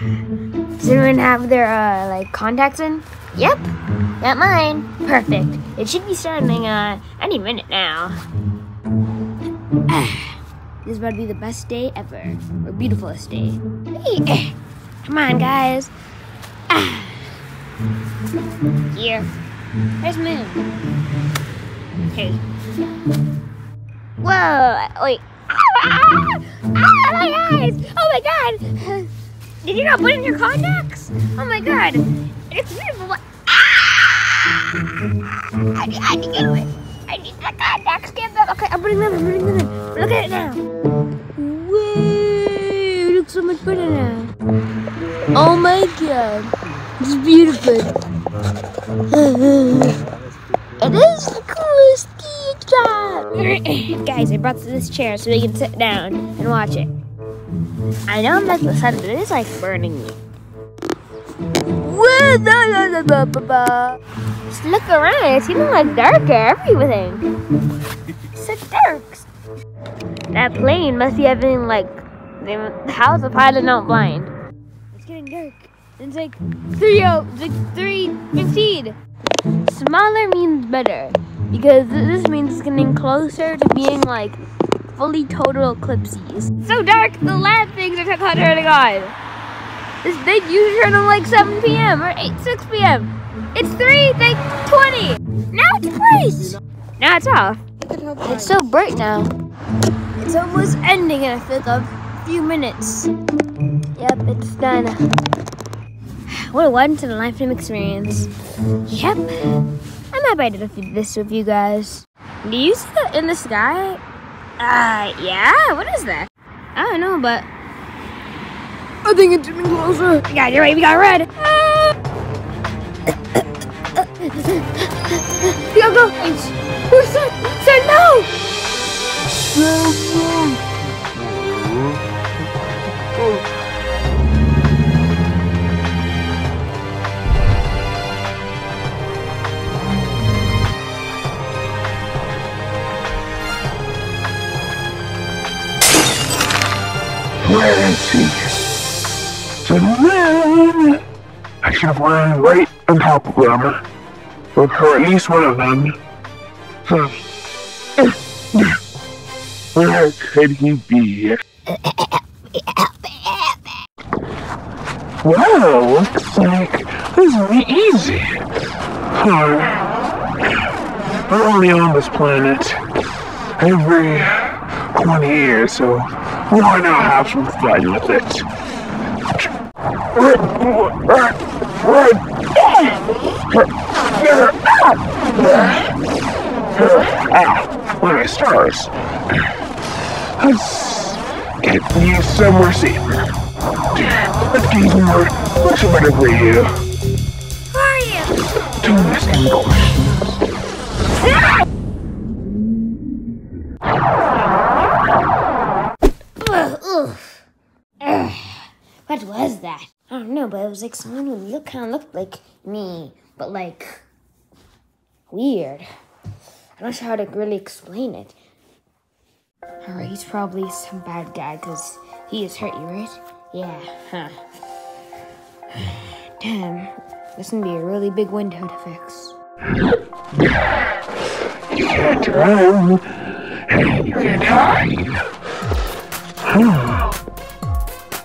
Does anyone have their uh, like contacts in? Yep, got mine. Perfect. It should be starting uh, any minute now. this is about to be the best day ever, or beautifulest day. Hey, come on, guys. Here. Where's Moon? Hey. Whoa! Wait. Ah, ah, my eyes! Oh my god! Did you not put in your contacts? Oh my god! It's beautiful. Ah! I need, I need, I need the contacts. Get them. Okay, I'm putting them. I'm putting them in. Look at it now. Whoa! It looks so much better now. Oh my god! It's beautiful. it is the coolest ski job. Guys, I brought this chair so we can sit down and watch it. I know I'm like the sun, but it is like burning me. Just look around, it's even like darker, everything. so dark. That plane must be having like, how's the pilot not blind? It's getting dark. It's like three oh, it's like three fifteen. Smaller means better because this means it's getting closer to being like fully total eclipses. So dark, the lab things are kind of turning on. This big usually turn on like 7 p.m. or 8, 6 p.m. It's 3, they 20. Now it's bright. Now it's off. It's so bright now. It's almost ending in a few minutes. Yep, it's done. What a once in a lifetime experience. Yep. I'm happy I did this with you guys. Do you see that in the sky? Uh, yeah? What is that? I don't know, but... I think it's getting closer. Yeah, you're right. We got red. Ah! go, go. Who's that? Said no. I should have run right on top of them. Or, at least one of them. Where could he be? Well, looks like this will be easy. Huh. We're only on this planet every 20 years, so why not have some fun with it? Ah, what are stars? Let's get you somewhere safer. Let's get you more, much better for you. Who are you? Don't ask any but it was like someone who looked kind of looked like me, but like weird. I'm not sure how to really explain it. Alright, he's probably some bad guy because he has hurt you, right? Yeah, huh. Damn, this gonna be a really big window to fix. You can't run, you can't hide.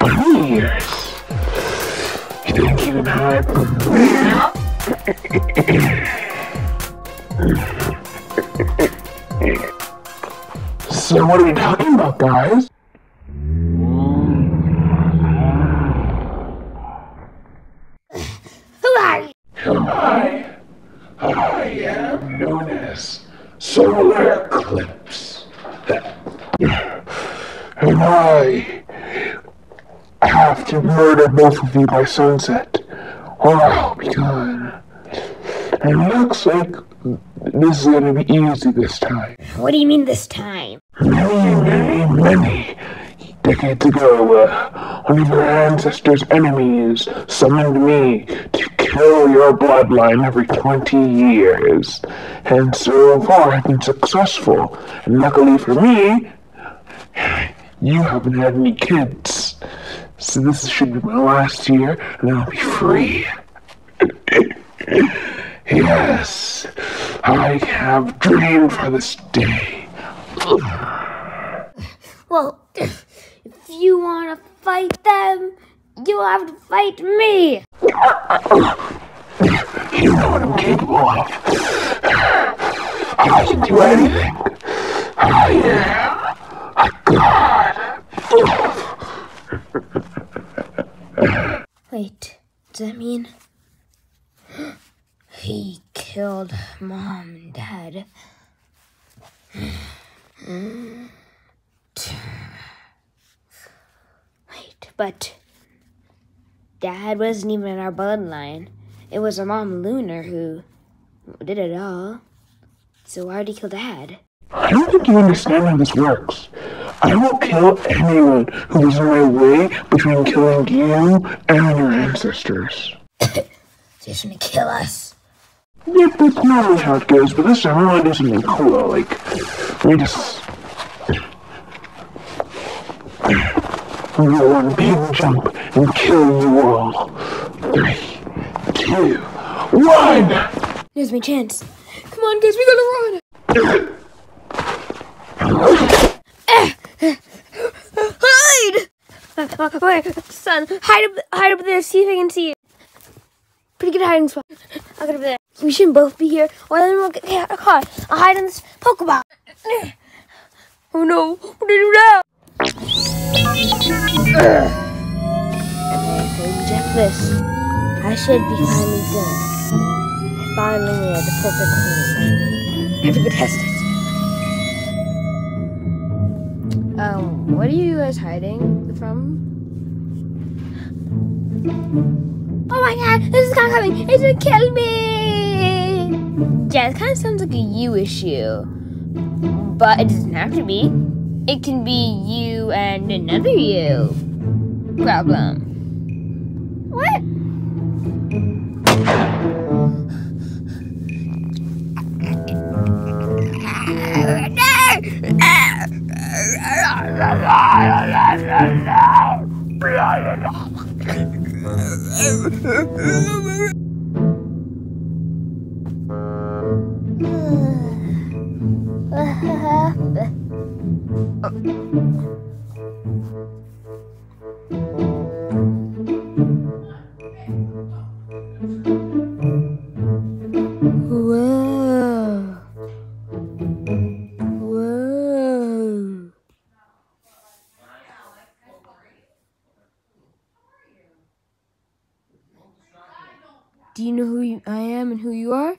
Hmm. Years. So what are we talking about, guys? Who are you? I, I am known as Solar Eclipse. And I have to murder both of you by sunset, I'll be gone. It looks like this is gonna be easy this time. What do you mean this time? Many, many, many decades ago, uh, one of your ancestors' enemies summoned me to kill your bloodline every 20 years. And so far I've been successful. And luckily for me, you haven't had any kids. So this should be my last year, and I'll be free. yes, I have dreamed for this day. Well, if you want to fight them, you'll have to fight me. You know what I'm capable of. I can do anything. I am a god. Wait, does that mean he killed mom and dad? Wait, but dad wasn't even in our bloodline. It was our mom Lunar who did it all. So why did he kill dad? I don't think you understand how this works. I will kill anyone who is in my way between killing you and your ancestors. He's gonna kill us. Yep, that's normally how it goes, but this time I want to do something cooler, like, me just... Gonna one big jump and kill you all. Three, two, one! Here's my chance. Come on, guys, we gotta run. hide! Wait, son, hide up, hide up there. See if I can see you. Pretty good hiding spot. Get up there. We shouldn't both be here, or then we'll get hit- caught. I'll hide in this Pokeball. Oh no! What do I do now? Check this. I should be finally done. I finally made the perfect hole. I have to test it. Um, what are you guys hiding from? Oh my god, this is kind of coming. It's gonna kill me. Yeah, it kind of sounds like a you issue, but it doesn't have to be. It can be you and another you problem. What? Oh Whoa. Do you know who you, I am and who you are?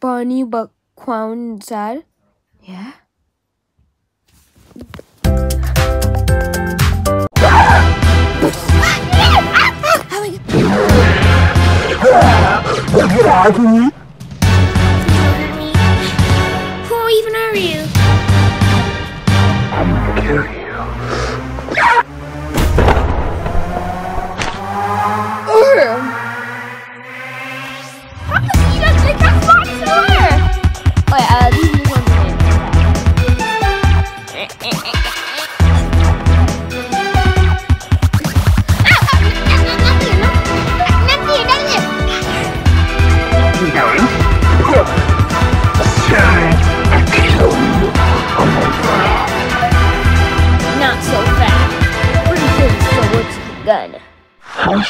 Bonnie but Quan sad? Yeah? Get out of! Who even are you? I'm gonna kill you.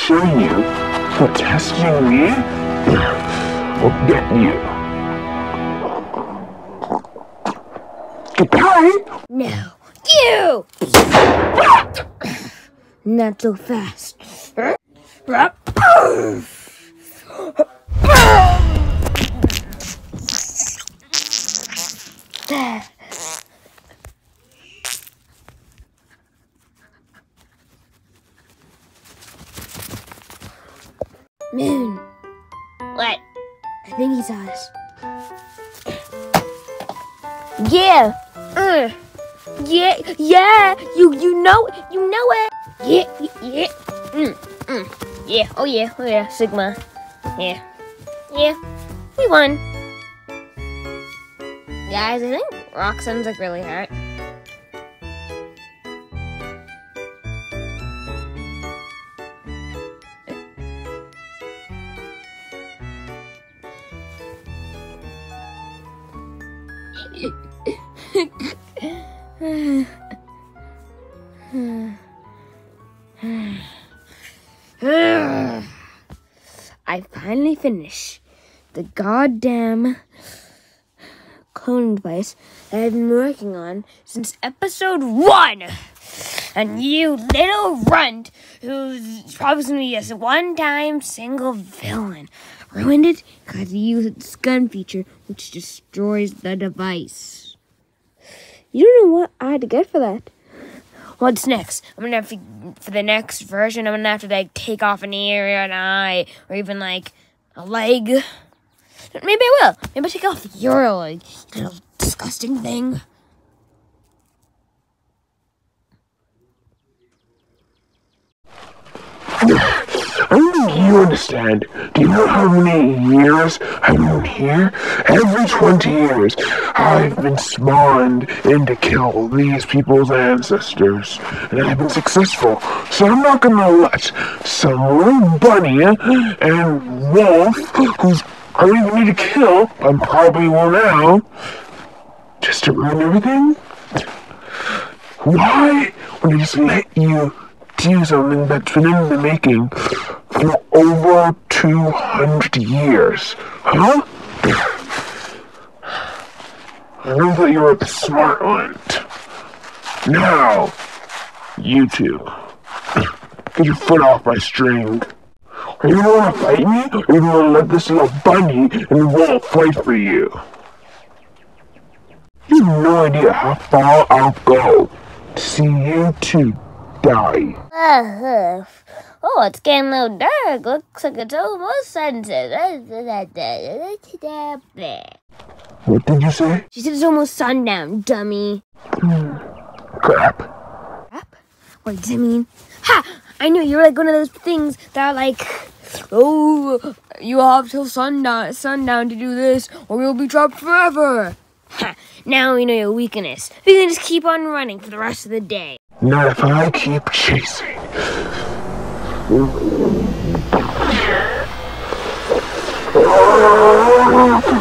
Show you what testing me I'll get you. Goodbye! No. You! Not so fast. Moon. What? I think he saw us. Yeah. Uh. Yeah, yeah, you you know you know it. Yeah, yeah, mm, mm. yeah, oh yeah, oh yeah, Sigma. Yeah, yeah, we won. Guys, I think Roxanne's like really hurt. I finally finished the goddamn clone device that I've been working on since episode one. And you little runt who's probably gonna be a one time single villain ruined it because he used its gun feature, which destroys the device. You don't know what I had to get for that. What's next? I'm gonna have to, for the next version, I'm gonna have to like take off an ear, or an eye, or even like a leg. Maybe I will. Maybe I'll take off your leg, you little disgusting thing. I don't think you understand. Do you know how many years I've been here? Every 20 years, I've been spawned in to kill these people's ancestors. And I've been successful. So I'm not gonna let some little bunny and wolf, who's I don't even need to kill, I probably will now, just to ruin everything? Why would I just let you do something that's been in the making for over 200 years? Huh? I know that you were a smart one. Now, you two, get your foot off my string. Are you gonna fight me? Or you gonna let this little bunny and wolf fight for you? You have no idea how far I'll go to see you two die. Uh, oh, it's getting a little dark. Looks like it's almost sunset. What did you say? She said it's almost sundown, dummy. Crap. Crap? What does it mean? Ha! I knew you were like one of those things that are like, oh, you have till sundown, sundown to do this, or you'll be trapped forever. Ha! Now we know your weakness. We can just keep on running for the rest of the day. Not if I keep chasing. Good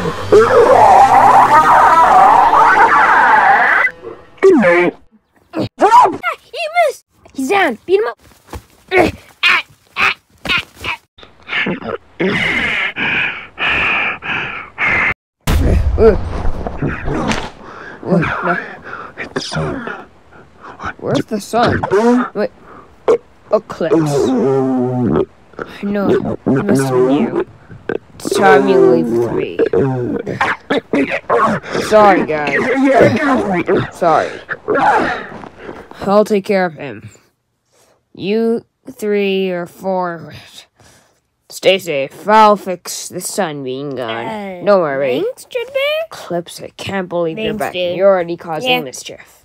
sun? Wait. Oh, Eclipse. I know. It must have been you. Charmingly three. Sorry, guys. Sorry. I'll take care of him. You three or four. Stay safe. I'll fix the sun being gone. Uh, Don't worry. Thanks, Judbear. Eclipse, I can't believe you're back. dude. You're already causing Yeah. mischief.